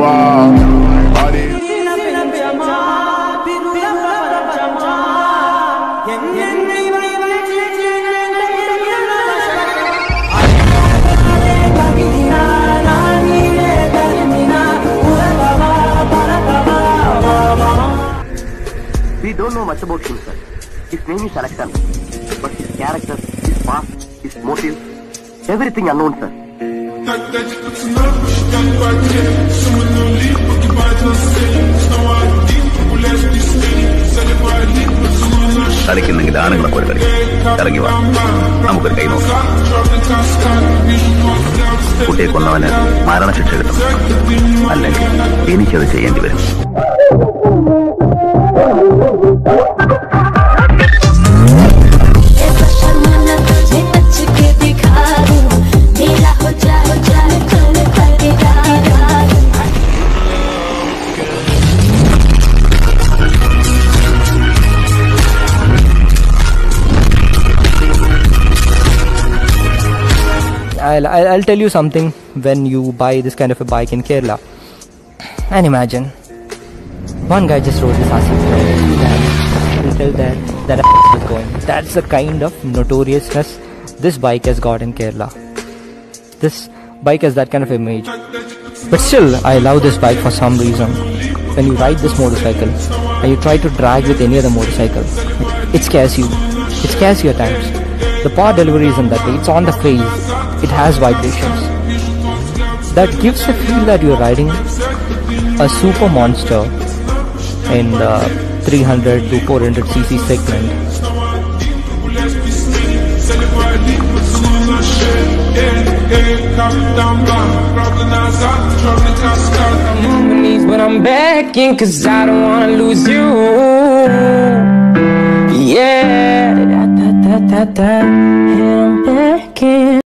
Wow. We don't know much about himself. His name is Alexander, but his character, his past, his motive, everything unknown, sir. like that. It's not what you got right there. Someone no leave, but your body's not steady. It's no ID, people left this steady. Celebrate leave, but someone's not steady. ഇറങ്ങി വാ നമുക്കൊരു കൈ നോക്കാം കുട്ടിയെ കൊന്നവന് മരണശിക്ഷ കിട്ടും അല്ലെങ്കിൽ എനിക്കത് ചെയ്യേണ്ടി വരും I'll, I'll, I'll tell you something when you buy this kind of a bike in Kerala. And imagine, one guy just rode this and tell that that was going. That's the kind of notoriousness this bike has got in Kerala. This bike has that kind of image. But still, I love this bike for some reason. When you ride this motorcycle and you try to drag with any other motorcycle, it scares you. It scares you at times. The power delivery isn't that way. It's on the face. It has vibrations. That gives a feel that you're riding a super monster in the 300 to 400 cc segment. But I'm begging cause I don't wanna lose you. Yeah, nada, back in.